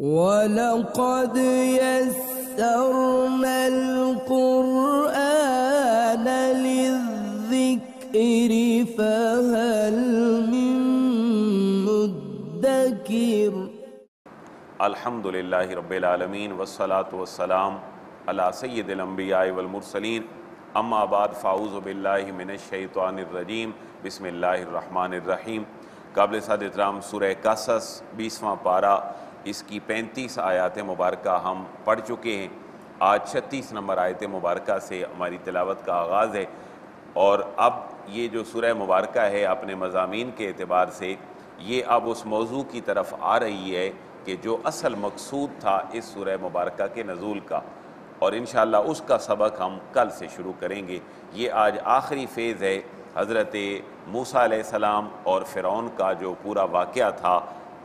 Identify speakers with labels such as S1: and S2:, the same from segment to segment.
S1: وَلَقَدْ يَسَّرْنَا الْقُرْآنَ لِلذِّكْرِ فَهَلْ مِن مُدَّكِرٍ
S2: الحمد للہ رب العالمین والصلاة والسلام علی سید الانبیاء والمرسلین. اما بعد، فاعوذ باللہ من الشیطان الرجیم. بسم اللہ الرحمن الرحیم. قابل صد احترام سورہ قصص، بیسواں پارہ. اس کی پینتیس آیات مبارکہ ہم پڑھ چکے ہیں۔ آج چھتیس نمبر آیت مبارکہ سے ہماری تلاوت کا آغاز ہے۔ اور اب یہ جو سورہ مبارکہ ہے اپنے مضامین کے اعتبار سے، یہ اب اس موضوع کی طرف آ رہی ہے کہ جو اصل مقصود تھا اس سورہ مبارکہ کے نزول کا۔ اور انشاءاللہ اس کا سبق ہم کل سے شروع کریں گے۔ یہ آج آخری فیز ہے حضرت موسیٰ علیہ السلام اور فرعون کا جو پورا واقعہ تھا۔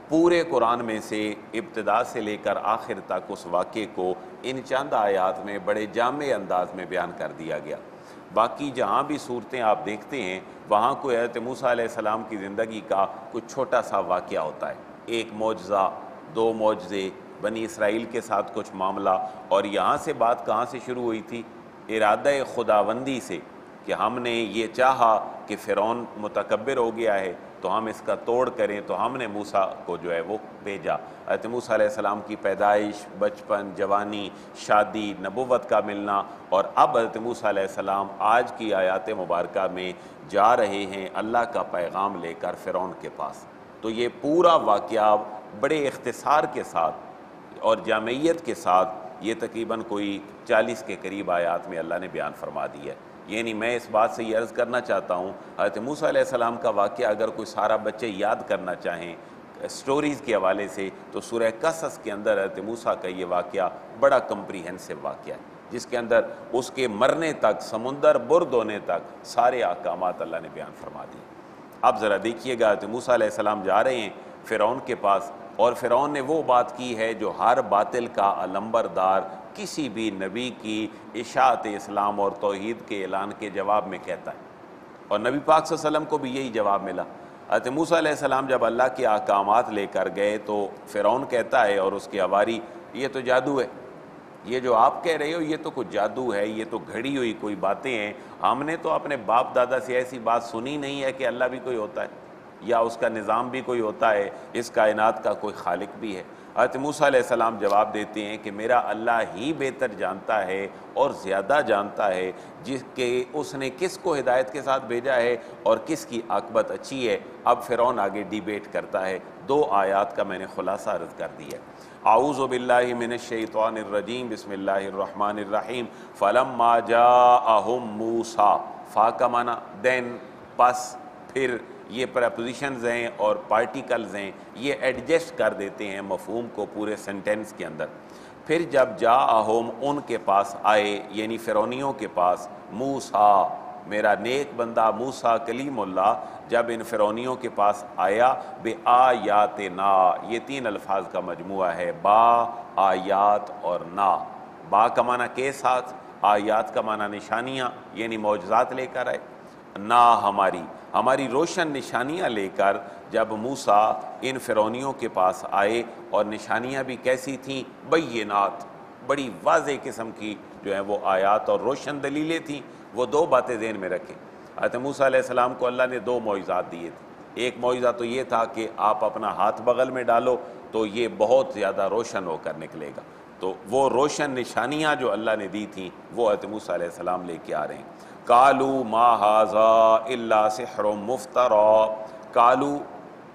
S2: پورے قرآن میں سے ابتدا سے لے کر آخر تک اس واقعے کو ان چند آیات میں بڑے جامع انداز میں بیان کر دیا گیا۔ باقی جہاں بھی صورتیں آپ دیکھتے ہیں، وہاں کوئی حضرت موسیٰ علیہ السلام کی زندگی کا کچھ چھوٹا سا واقعہ ہوتا ہے۔ ایک معجزہ، دو معجزے، بنی اسرائیل کے ساتھ کچھ معاملہ۔ اور یہاں سے بات کہاں سے شروع ہوئی تھی؟ ارادہ خداوندی سے کہ ہم نے یہ چاہا کہ فرعون متکبر ہو گیا ہے۔ تو ہم اس کا توڑ کریں تو ہم نے موسیٰ کو جو ہے وہ بھیجا۔ حضرت موسیٰ علیہ السلام کی پیدائش، بچپن، جوانی، شادی، نبوت کا ملنا اور اب حضرت موسیٰ علیہ السلام آج کی آیات مبارکہ میں جا رہے ہیں اللہ کا پیغام لے کر فرعون کے پاس۔ تو یہ پورا واقعہ بڑے اختصار کے ساتھ اور جامعیت کے ساتھ یہ تقریباً کوئی چالیس کے قریب آیات میں اللہ نے بیان فرما دی ہے۔ یعنی میں اس بات سے یہ عرض کرنا چاہتا ہوں، حضرت موسیٰ علیہ السلام کا واقعہ اگر کوئی سارا بچے یاد کرنا چاہیں سٹوریز کے حوالے سے، تو سورہ قصص کے اندر حضرت موسیٰ کا یہ واقعہ بڑا کمپریہنسو واقعہ ہے، جس کے اندر اس کے مرنے تک، سمندر برد ہونے تک سارے احکامات اللہ نے بیان فرما دیے۔ اب ذرا دیکھیے گا، حضرت موسیٰ علیہ السلام جا رہے ہیں فرعون کے پاس، اور فرعون نے وہ بات کی ہے جو ہر باطل کا علمبردار کسی بھی نبی کی اشاعت اسلام اور توحید کے اعلان کے جواب میں کہتا ہے۔ اور نبی پاک صلی اللہ علیہ وسلم کو بھی یہی جواب ملا۔ حضرت موسیٰ علیہ السلام جب اللہ کے احکامات لے کر گئے تو فرعون کہتا ہے اور اس کی عواری یہ تو جادو ہے۔ یہ جو آپ کہہ رہے ہو، یہ تو کچھ جادو ہے، یہ تو گھڑی ہوئی کوئی باتیں ہیں۔ ہم نے تو اپنے باپ دادا سے ایسی بات سنی نہیں ہے کہ اللہ بھی کوئی ہوتا ہے، یا اس کا نظام بھی کوئی ہوتا ہے، اس کائنات کا کوئی خالق بھی ہے۔ حضرت موسیٰ علیہ السلام جواب دیتے ہیں کہ میرا اللہ ہی بہتر جانتا ہے اور زیادہ جانتا ہے، جس کے اس نے کس کو ہدایت کے ساتھ بھیجا ہے اور کس کی عاقبت اچھی ہے۔ اب فرعون آگے ڈیبیٹ کرتا ہے۔ دو آیات کا میں نے خلاصہ عرض کر دیا اعوذ باللہ من الشیطان الرجیم، بسم اللہ الرحمن الرحیم۔ فلما جاءہم موسیٰ، فا کا معنی دین، پس پھر یہ پریپوزیشنز ہیں اور پارٹیکلز ہیں، یہ ایڈجسٹ کر دیتے ہیں مفہوم کو پورے سنٹینس کے اندر۔ پھر جب جا اہم ان کے پاس آئے یعنی فرونیوں کے پاس، موسیٰ، میرا نیک بندہ موسیٰ کلیم اللہ، جب ان فرونیوں کے پاس آیا بے آیات نا یہ تین الفاظ کا مجموعہ ہے، با، آیات اور نا۔ با کا معنی کے ساتھ، آیات کا معنی نشانیاں یعنی معجزات لے کر آئے۔ نا ہماری ہماری روشن نشانیاں لے کر جب موسیٰ ان فرونیوں کے پاس آئے اور نشانیاں بھی کیسی تھیں، بینات، بڑی واضح قسم کی جو ہیں وہ آیات اور روشن دلیلیں تھیں، وہ دو باتیں ذہن میں رکھیں۔ حضرت موسیٰ علیہ السلام کو اللہ نے دو معجزات دیے تھے۔ ایک معجزہ تو یہ تھا کہ آپ اپنا ہاتھ بغل میں ڈالو تو یہ بہت زیادہ روشن ہو کر نکلے گا۔ تو وہ روشن نشانیاں جو اللہ نے دی تھیں، وہ حضرت موسیٰ علیہ السلام لے کے آ رہے ہیں۔ کالو ما حاضا اللہ سحر مفترا۔ کالو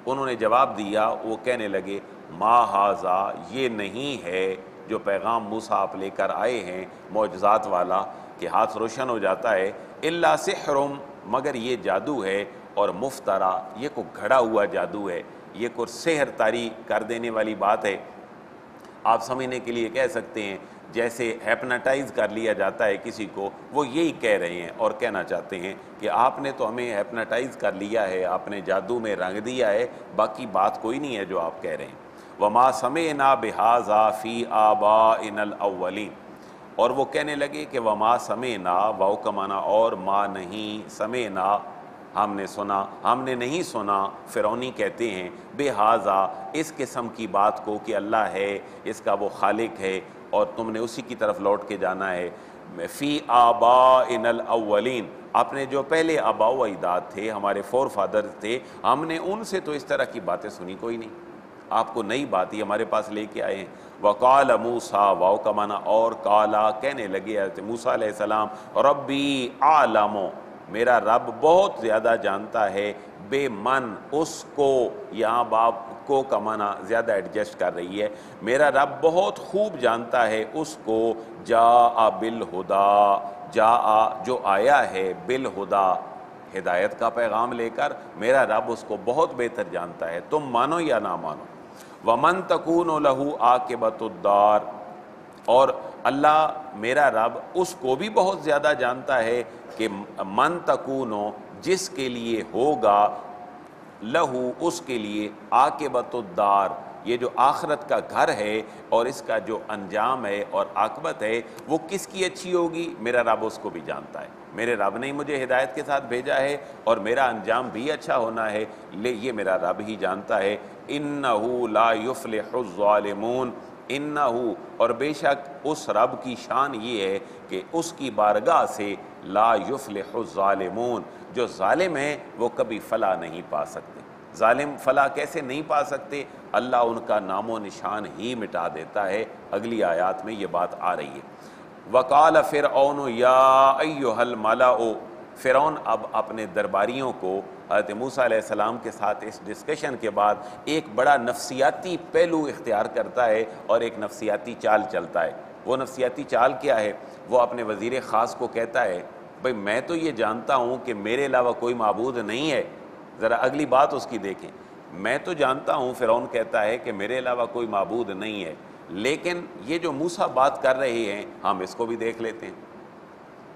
S2: انہوں نے جواب دیا، وہ کہنے لگے، ما حاضا یہ نہیں ہے جو پیغام موسیٰ آپ لے کر آئے ہیں، معجزات والا، کہ ہاتھ روشن ہو جاتا ہے۔ اللہ سحرم مگر یہ جادو ہے، اور مفترا، یہ کو گھڑا ہوا جادو ہے۔ یہ کو سحر تاری کر دینے والی بات ہے۔ آپ سمجھنے کے لیے کہہ سکتے ہیں، جیسے ہیپناٹائز کر لیا جاتا ہے کسی کو، وہ یہی کہہ رہے ہیں اور کہنا چاہتے ہیں کہ آپ نے تو ہمیں ہیپناٹائز کر لیا ہے، آپ نے جادو میں رنگ دیا ہے، باقی بات کوئی نہیں ہے جو آپ کہہ رہے ہیں۔ وما سمعنا بحاذا فی آبائنا الاولین اور وہ کہنے لگے کہ وما سمعنا، واؤ کمانا اور ما نہیں، سمعنا۔ ہم نے سنا، ہم نے نہیں سنا۔ فرونی کہتے ہیں، بے حاضہ، اس قسم کی بات کو کہ اللہ ہے، اس کا وہ خالق ہے اور تم نے اسی کی طرف لوٹ کے جانا ہے۔ فی آبا ان الاولین اپنے جو پہلے آبا و اجداد تھے، ہمارے فور فادر تھے، ہم نے ان سے تو اس طرح کی باتیں سنی کوئی نہیں۔ آپ کو نئی بات ہی ہمارے پاس لے کے آئے ہیں۔ وقال موسا واؤ کا معنی اور کالا کہنے لگے حضرت موسیٰ علیہ السلام، ربی عالمو۔ میرا رب بہت زیادہ جانتا ہے، بے من اس کو یہاں باپ کو کا معنی زیادہ ایڈجسٹ کر رہی ہے۔ میرا رب بہت خوب جانتا ہے اس کو جا بالہدا جا جو آیا ہے بالہدا، ہدایت کا پیغام لے کر میرا رب اس کو بہت بہتر جانتا ہے۔ تم مانو یا نہ مانو؟ ومن تکون و لہو آکبت الدار، اور اللہ میرا رب اس کو بھی بہت زیادہ جانتا ہے۔ کہ من تکون جس کے لیے ہوگا، لہو اس کے لیے آکبت الدار، یہ جو آخرت کا گھر ہے اور اس کا جو انجام ہے اور عاقبت ہے، وہ کس کی اچھی ہوگی؟ میرا رب اس کو بھی جانتا ہے۔ میرے رب نے مجھے ہدایت کے ساتھ بھیجا ہے اور میرا انجام بھی اچھا ہونا ہے، لے، یہ میرا رب ہی جانتا ہے۔ انہو لا يفلح الظالمون، انہو، اور بے شک اس رب کی شان یہ ہے کہ اس کی بارگاہ سے لا يفلح الظالمون، جو ظالم ہیں وہ کبھی فلا نہیں پا سکتے۔ ظالم فلا کیسے نہیں پا سکتے؟ اللہ ان کا نام و نشان ہی مٹا دیتا ہے۔ اگلی آیات میں یہ بات آ رہی ہے۔ وقال فرعون، یا ایوہ الملعو فرعون اب اپنے درباریوں کو حضرت موسیٰ علیہ السلام کے ساتھ اس ڈسکشن کے بعد ایک بڑا نفسیاتی پہلو اختیار کرتا ہے اور ایک نفسیاتی چال چلتا ہے۔ وہ نفسیاتی چال کیا ہے؟ وہ اپنے وزیر خاص کو کہتا ہے بھئی میں تو یہ جانتا ہوں کہ میرے علاوہ کوئی معبود نہیں ہے۔ ذرا اگلی بات اس کی دیکھیں۔ میں تو جانتا ہوں، فرعون کہتا ہے کہ میرے علاوہ کوئی معبود نہیں ہے۔ لیکن یہ جو موسیٰ بات کر رہے ہیں، ہم اس کو بھی دیکھ لیتے ہیں۔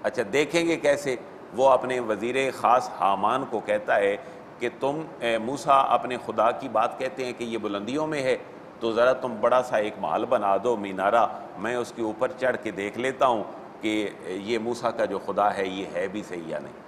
S2: اچھا دیکھیں گے کیسے؟ وہ اپنے وزیر خاص حامان کو کہتا ہے کہ تم موسیٰ، اپنے خدا کی بات کہتے ہیں کہ یہ بلندیوں میں ہے۔ تو ذرا تم بڑا سا ایک محل بنا دو، مینارہ۔ میں اس کے اوپر چڑھ کے دیکھ لیتا ہوں۔ کہ یہ موسیٰ کا جو خدا ہے، یہ ہے بھی صحیح یا نہیں؟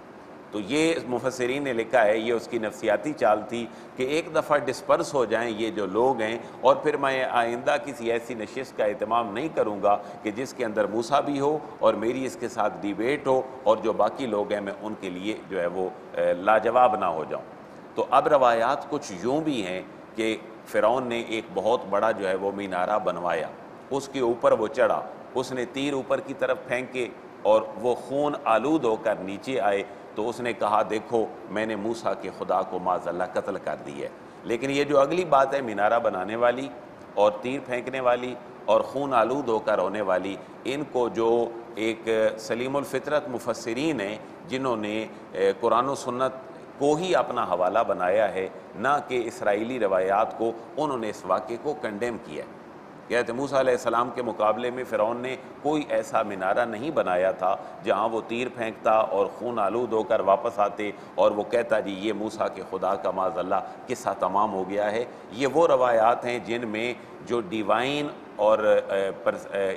S2: تو یہ مفسرین نے لکھا ہے، یہ اس کی نفسیاتی چال تھی کہ ایک دفعہ ڈسپرس ہو جائیں یہ جو لوگ ہیں، اور پھر میں آئندہ کسی ایسی نشست کا اہتمام نہیں کروں گا کہ جس کے اندر موسیٰ بھی ہو اور میری اس کے ساتھ ڈیبیٹ ہو اور جو باقی لوگ ہیں، میں ان کے لیے جو ہے وہ لاجواب نہ ہو جاؤں۔ تو اب روایات کچھ یوں بھی ہیں کہ فرعون نے ایک بہت بڑا جو ہے وہ مینارہ بنوایا، اس کے اوپر وہ چڑھا۔ اس نے تیر اوپر کی طرف پھینکے اور وہ خون آلود ہو کر نیچے آئے تو اس نے کہا، دیکھو، میں نے موسیٰ کے خدا کو معذ اللہ قتل کر دی ہے۔ لیکن یہ جو اگلی بات ہے، مینارہ بنانے والی اور تیر پھینکنے والی اور خون آلود ہو کر ہونے والی، ان کو جو ایک سلیم الفطرت مفسرین ہیں، جنہوں نے قرآن و سنت کو ہی اپنا حوالہ بنایا ہے، نہ کہ اسرائیلی روایات کو، انہوں نے اس واقعے کو کنڈیم کیا ہے۔ کہ موسیٰ علیہ السلام کے مقابلے میں فرعون نے کوئی ایسا منارہ نہیں بنایا تھا جہاں وہ تیر پھینکتا اور خون آلود ہو کر واپس آتے اور وہ کہتا جی یہ موسیٰ کے خدا کا معذ اللہ قصہ تمام ہو گیا ہے۔ یہ وہ روایات ہیں جن میں جو ڈیوائن اور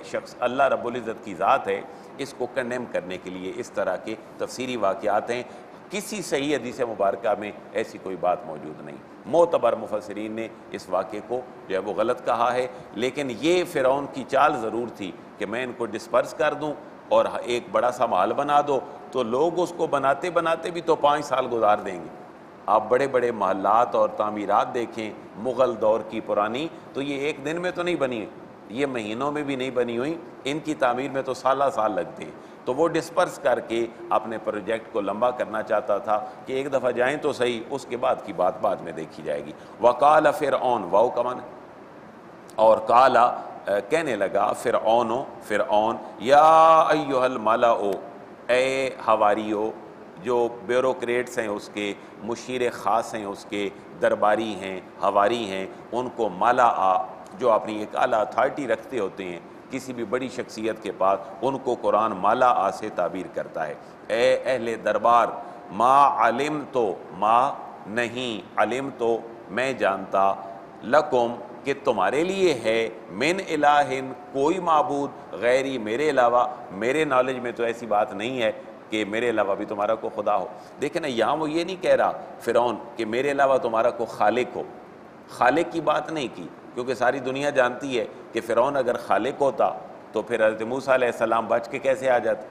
S2: شخص اللہ رب العزت کی ذات ہے، اس کو کنڈیم کرنے کے لیے اس طرح کے تفسیری واقعات ہیں۔ کسی صحیح حدیث مبارکہ میں ایسی کوئی بات موجود نہیں۔ معتبر مفسرین نے اس واقعے کو جو ہے وہ غلط کہا ہے۔ لیکن یہ فرعون کی چال ضرور تھی کہ میں ان کو ڈسپرس کر دوں اور ایک بڑا سا محل بنا دو۔ تو لوگ اس کو بناتے بناتے بھی تو پانچ سال گزار دیں گے۔ آپ بڑے بڑے محلات اور تعمیرات دیکھیں، مغل دور کی پرانی، تو یہ ایک دن میں تو نہیں بنی یہ مہینوں میں بھی نہیں بنی ہوئی۔ ان کی تعمیر میں تو سالہ سال لگتے ہیں۔ تو وہ ڈسپرس کر کے اپنے پروجیکٹ کو لمبا کرنا چاہتا تھا کہ ایک دفعہ جائیں تو صحیح، اس کے بعد کی بات بعد میں دیکھی جائے گی۔ وقال فرعون، واؤ کمان اور کالا کہنے لگا فرعون فرعون، یا ایوہ الملعو اے حواریو، جو بیوروکریٹس ہیں اس کے، مشیر خاص ہیں اس کے، درباری ہیں، حواری ہیں، ان کو مالا آ جو اپنی ایک اعلیٰ اتھارٹی رکھتے ہوتے ہیں کسی بھی بڑی شخصیت کے پاس ان کو قرآن مالا آ سے تعبیر کرتا ہے۔ اے اہل دربار، ما علم تو ما نہیں، علم تو میں جانتا، لکم کہ تمہارے لیے ہے، من الہن، کوئی معبود غیری میرے علاوہ۔ میرے نالج میں تو ایسی بات نہیں ہے کہ میرے علاوہ بھی تمہارا کو خدا ہو۔ دیکھیں نا، یہاں وہ یہ نہیں کہہ رہا فرعون کہ میرے علاوہ تمہارا کو خالق ہو۔ خالق کی بات نہیں کی۔ کیونکہ ساری دنیا جانتی ہے کہ فرعون اگر خالق ہوتا تو پھر حضرت موسیٰ علیہ السلام بچ کے کیسے آ جاتے؟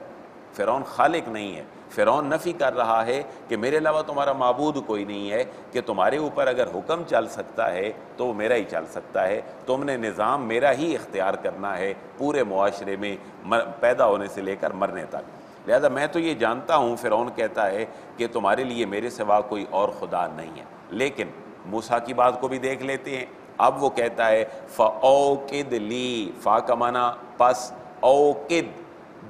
S2: فرعون خالق نہیں ہے۔ فرعون نفی کر رہا ہے کہ میرے علاوہ تمہارا معبود کوئی نہیں ہے، کہ تمہارے اوپر اگر حکم چل سکتا ہے تو وہ میرا ہی چل سکتا ہے۔ تم نے نظام میرا ہی اختیار کرنا ہے پورے معاشرے میں پیدا ہونے سے لے کر مرنے تک۔ لہذا میں تو یہ جانتا ہوں، فرعون کہتا ہے کہ تمہارے لیے میرے سوا کوئی اور خدا نہیں ہے۔ لیکن موسیٰ کی بات کو بھی دیکھ لیتے ہیں۔ اب وہ کہتا ہے فَأَوْقِدْ لی فا کمانا، پس اوقد،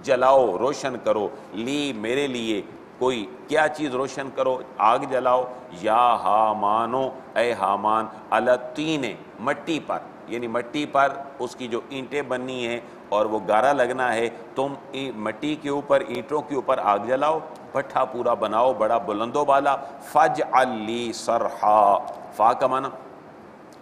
S2: جلاؤ، روشن کرو۔ لی میرے لیے کوئی کیا چیز روشن کرو؟ آگ جلاؤ۔ یا ہامانو، اے ہامان التین مٹی پر۔ یعنی مٹی پر اس کی جو اینٹیں بننی ہیں اور وہ گارا لگنا ہے، تم مٹی کے اوپر، اینٹوں کے اوپر آگ جلاؤ۔ بھٹھا پورا بناؤ، بڑا بلندو بالا فج علی سرحا۔ فا کا معنی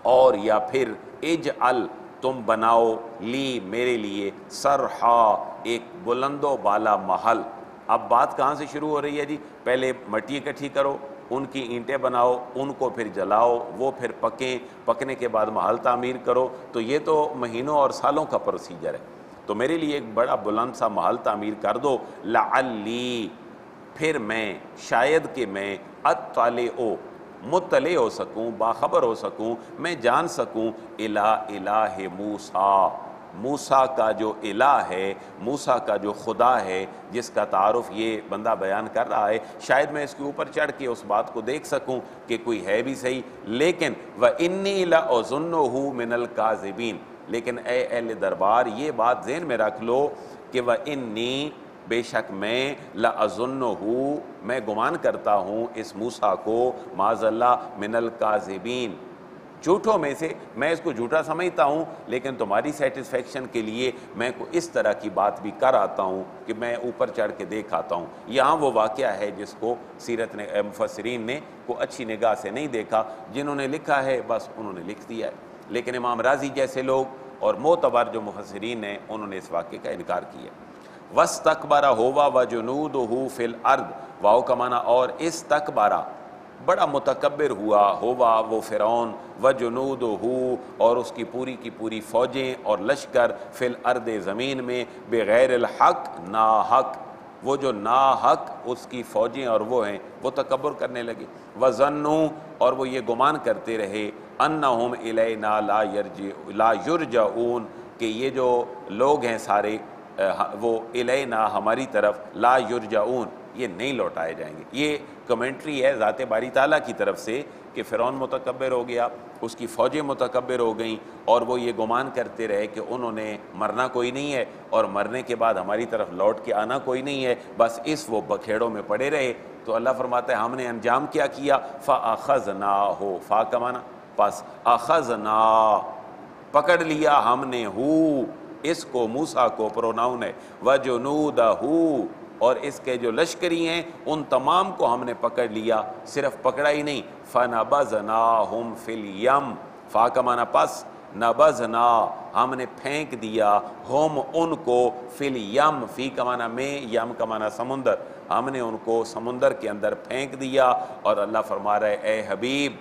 S2: اور یا پھر اج ال تم بناؤ لی میرے لیے سرحا، ایک بلند و بالا محل۔ اب بات کہاں سے شروع ہو رہی ہے جی؟ پہلے مٹی اکٹھی کرو، ان کی اینٹیں بناؤ، ان کو پھر جلاؤ، وہ پھر پکیں، پکنے کے بعد محل تعمیر کرو۔ تو یہ تو مہینوں اور سالوں کا پروسیجر ہے۔ تو میرے لیے ایک بڑا بلند سا محل تعمیر کر دو۔ لعلی، پھر میں، شاید کہ میں اطالع او مطلع ہو سکوں، باخبر ہو سکوں، میں جان سکوں۔ الہ الہ موسیٰ۔ موسیٰ کا جو الہ ہے، موسیٰ کا جو خدا ہے، جس کا تعارف یہ بندہ بیان کر رہا ہے، شاید میں اس کے اوپر چڑھ کے اس بات کو دیکھ سکوں کہ کوئی ہے بھی صحیح۔ لیکن وہ انی لَأَظُنُّهُ مِنَ الْقَاذِبِينَ لیکن اے اہل دربار، یہ بات ذہن میں رکھ لو کہ وہ انی بے شک میں لَأَظُنُّهُ میں گمان کرتا ہوں اس موسیٰ کو معذ اللہ من القاذبین جھوٹوں میں سے میں اس کو جھوٹا سمجھتا ہوں، لیکن تمہاری سیٹسفیکشن کے لیے میں کو اس طرح کی بات بھی کر آتا ہوں کہ میں اوپر چڑھ کے دیکھ آتا ہوں۔ یہاں وہ واقعہ ہے جس کو سیرت نے، مفسرین نے کو اچھی نگاہ سے نہیں دیکھا، جنہوں نے لکھا ہے، بس انہوں نے لکھ دیا ہے۔ لیکن امام راضی جیسے لوگ اور معتبر جو مفسرین ہیں، انہوں نے اس واقعے کا انکار کیا۔ وس تقبارہ ہوا و جنود ہو فل ارد واؤ کمانا اور اس تقبارہ بڑا متکبر ہوا ہوا وہ فرعون و جنود ہو اور اس کی پوری کی پوری فوجیں اور لشکر فل ارد زمین میں بغیر الحق نا حق وہ جو نا حق اس کی فوجیں اور وہ ہیں، وہ تکبر کرنے لگے۔ و اور وہ یہ گمان کرتے رہے۔ انہم وہ الینا ہماری طرف لا یرجعون، یہ نہیں لوٹائے جائیں گے۔ یہ کمنٹری ہے ذات باری تعالیٰ کی طرف سے کہ فرعون متکبر ہو گیا، اس کی فوجیں متکبر ہو گئیں اور وہ یہ گمان کرتے رہے کہ انہوں نے مرنا کوئی نہیں ہے اور مرنے کے بعد ہماری طرف لوٹ کے آنا کوئی نہیں ہے، بس اس وہ بکھیڑوں میں پڑے رہے۔ تو اللہ فرماتا ہے، ہم نے انجام کیا کیا؟ فَأَخَذْنَاهُ ہو فا کمانا؟ پس اخذنا، پکڑ لیا، ہم نے ہو۔ اس کو موسیٰ کو پروناؤن ہے۔ وَجُنُودَهُ، اور اس کے جو لشکری ہیں، ان تمام کو ہم نے پکڑ لیا، صرف پکڑا ہی نہیں فَنَبَزْنَاهُمْ فِي الْيَمْ۔ فا کمانا پس نبزنا ہم نے پھینک دیا، ہم ان کو فی الیم۔ فی کمانا میں، یم کمانا سمندر۔ ہم نے ان کو سمندر کے اندر پھینک دیا، اور اللہ فرما رہا ہے اے حبیب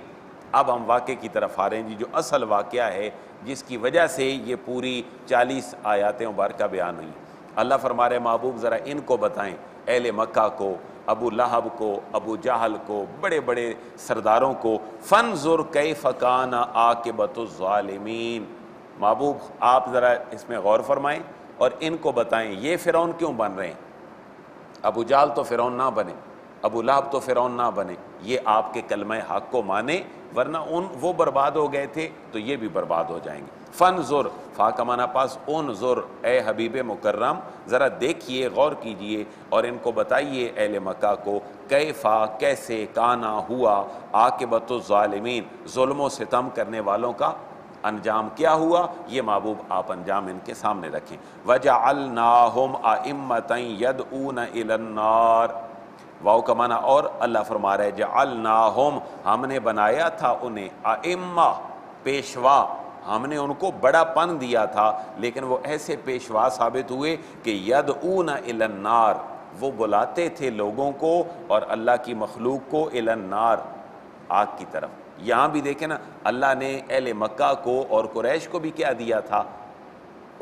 S2: اب ہم واقعے کی طرف آ رہے ہیں جی جو اصل واقعہ ہے، جس کی وجہ سے یہ پوری چالیس آیات مبارکہ بیان ہوئی اللہ فرما رہے محبوب، ذرا ان کو بتائیں۔ اہل مکہ کو، ابو لہب کو، ابو جہل کو، بڑے بڑے سرداروں کو۔ فن فنظر کیف کان عاقبت الظالمین۔ محبوب، آپ ذرا اس میں غور فرمائیں اور ان کو بتائیں، یہ فرعون کیوں بن رہے ہیں؟ ابو جال تو فرعون نہ بنے۔ ابو لہب تو فرعون نہ بنے، یہ آپ کے کلمہ حق کو مانے، ورنہ ان وہ برباد ہو گئے تھے تو یہ بھی برباد ہو جائیں گے۔ فن ذر فا کمانا پاس اون ذر اے حبیب مکرم، ذرا دیکھیے، غور کیجیے اور ان کو بتائیے اہل مکہ کو، کیفا، کیسے، کانا ہوا، عاقبت الظالمین، ظلم و ستم کرنے والوں کا انجام کیا ہوا؟ یہ محبوب آپ انجام ان کے سامنے رکھیں۔ وَجَعَلْنَاهُمْ أَئِمَّةً يَدْعُونَ إِلَى النَّارِ۔ واؤ کمانا اور اللہ فرما رہے جعلناہم، ہم نے بنایا تھا انہیں، ائمہ، پیشوا۔ ہم نے ان کو بڑا پن دیا تھا، لیکن وہ ایسے پیشوا ثابت ہوئے کہ ید اون النار۔ وہ بلاتے تھے لوگوں کو اور اللہ کی مخلوق کو النار۔ آگ کی طرف۔ یہاں بھی دیکھیں نا، اللہ نے اہل مکہ کو اور قریش کو بھی کیا دیا تھا؟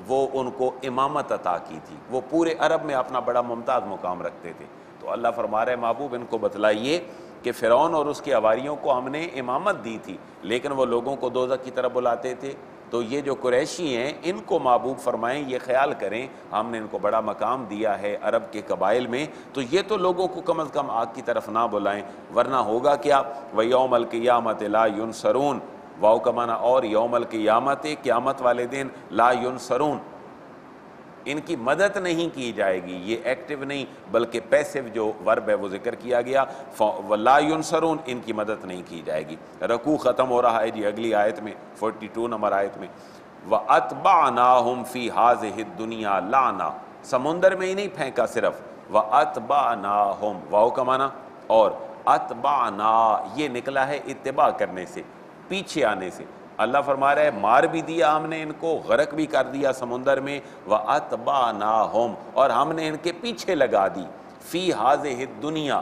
S2: وہ ان کو امامت عطا کی تھی۔ وہ پورے عرب میں اپنا بڑا ممتاز مقام رکھتے تھے۔ تو اللہ فرما رہے محبوب، ان کو بتلائیے کہ فرعون اور اس کی عواریوں کو ہم نے امامت دی تھی، لیکن وہ لوگوں کو دوزہ کی طرف بلاتے تھے۔ تو یہ جو قریشی ہیں، ان کو محبوب فرمائیں، یہ خیال کریں، ہم نے ان کو بڑا مقام دیا ہے عرب کے قبائل میں۔ تو یہ تو لوگوں کو کم از کم آگ کی طرف نہ بلائیں، ورنہ ہوگا کیا؟ وہ یوم القیامت لا ينصرون واؤ کا معنی اور یوم القیامت، قیامت والے دن لا ينصرون ان کی مدد نہیں کی جائے گی، یہ ایکٹیو نہیں، بلکہ پیسو جو ورب ہے وہ ذکر کیا گیا۔ لا ينصرون، ان کی مدد نہیں کی جائے گی۔ رکوع ختم ہو رہا ہے جی اگلی آیت میں 42 نمبر آیت میں۔ وَأَتْبَعْنَاهُمْ فِي هَذِهِ الدُّنْيَا لَعْنَا۔ سمندر میں ہی نہیں پھینکا صرف۔ وَأَتْبَعْنَاهُمْ واؤ کا معنی۔ اور اتبعنا یہ نکلا ہے اتباع کرنے سے، پیچھے آنے سے۔ اللہ فرما رہا ہے، مار بھی دیا ہم نے ان کو، غرق بھی کر دیا سمندر میں، وَأَتْبَعْنَاهُمْ، اور ہم نے ان کے پیچھے لگا دی۔ فی حاضح دنیا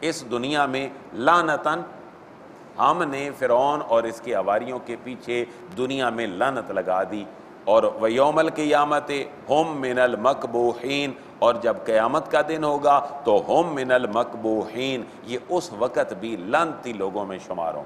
S2: اس دنیا میں لانتاً ہم نے فرعون اور اس کے عواریوں کے پیچھے دنیا میں لانت لگا دی۔ اور ویوم القیامت ہم من المقبوحین اور جب قیامت کا دن ہوگا تو ہم من المقبوحین یہ اس وقت بھی لانتی لوگوں میں شمار ہوں۔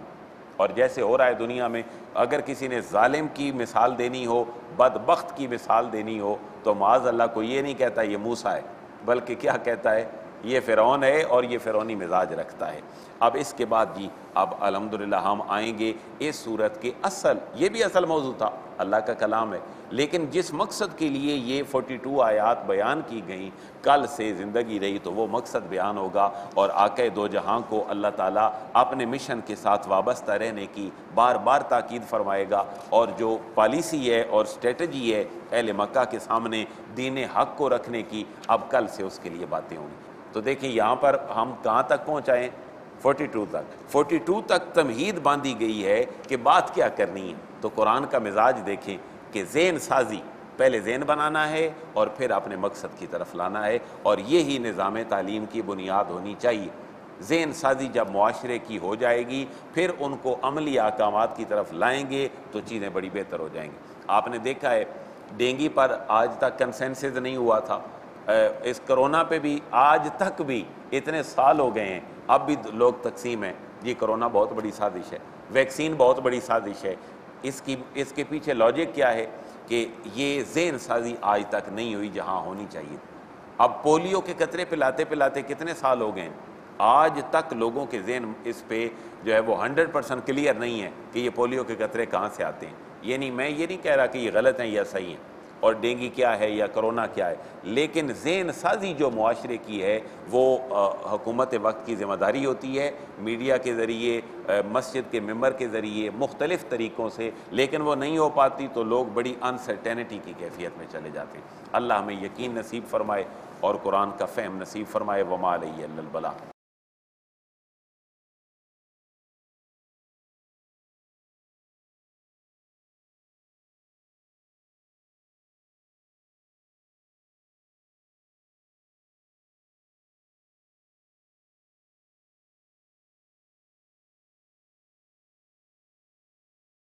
S2: اور جیسے ہو رہا ہے دنیا میں، اگر کسی نے ظالم کی مثال دینی ہو، بدبخت کی مثال دینی ہو، تو معاذ اللہ کو یہ نہیں کہتا یہ موسیٰ ہے، بلکہ کیا کہتا ہے؟ یہ فرعون ہے اور یہ فرعونی مزاج رکھتا ہے۔ اب اس کے بعد جی اب الحمدللہ ہم آئیں گے اس صورت کے اصل، یہ بھی اصل موضوع تھا، اللہ کا کلام ہے۔ لیکن جس مقصد کے لیے یہ 42 آیات بیان کی گئیں، کل سے زندگی رہی تو وہ مقصد بیان ہوگا۔ اور آقا دو جہاں کو اللہ تعالیٰ اپنے مشن کے ساتھ وابستہ رہنے کی بار بار تاکید فرمائے گا۔ اور جو پالیسی ہے اور سٹریٹجی ہے اہل مکہ کے سامنے دین حق کو رکھنے کی، اب کل سے اس کے لیے باتیں ہوں گی۔ تو دیکھیں یہاں پر ہم کہاں تک پہنچائیں؟ 42 تک۔ 42 تک تمہید باندھی گئی ہے کہ بات کیا کرنی ہے۔ تو قرآن کا مزاج دیکھیں کہ ذہن سازی پہلے ذہن بنانا ہے اور پھر اپنے مقصد کی طرف لانا ہے اور یہی نظام تعلیم کی بنیاد ہونی چاہیے۔ ذہن سازی جب معاشرے کی ہو جائے گی، پھر ان کو عملی احکامات کی طرف لائیں گے تو چیزیں بڑی بہتر ہو جائیں گی۔ آپ نے دیکھا ہے، ڈینگی پر آج تک کنسنسز نہیں ہوا تھا۔ اس کرونا پہ بھی آج تک بھی اتنے سال ہو گئے ہیں، اب بھی لوگ تقسیم ہیں۔ جی کرونا بہت بڑی سازش ہے۔ ویکسین بہت بڑی سازش ہے۔ اس کی، اس کے پیچھے لاجک کیا ہے کہ یہ ذہن سازی آج تک نہیں ہوئی جہاں ہونی چاہیے۔ اب پولیو کے قطرے پلاتے پلاتے کتنے سال ہو گئے ہیں؟ آج تک لوگوں کے ذہن اس پہ جو ہے وہ ہنڈریڈ پرسنٹ کلیئر نہیں ہے کہ یہ پولیو کے قطرے کہاں سے آتے ہیں۔ یہ نہیں، میں یہ نہیں کہہ رہا کہ یہ غلط ہیں یا صحیح ہیں۔ اور ڈینگی کیا ہے یا کرونا کیا ہے۔ لیکن ذہن سازی جو معاشرے کی ہے، وہ حکومت وقت کی ذمہ داری ہوتی ہے، میڈیا کے ذریعے مسجد کے ممبر کے ذریعے، مختلف طریقوں سے۔ لیکن وہ نہیں ہو پاتی تو لوگ بڑی انسرٹینٹی کی کیفیت میں چلے جاتے۔ ہیں اللہ ہمیں یقین نصیب فرمائے اور قرآن کا فہم نصیب فرمائے، وما علیہ اللہ البلا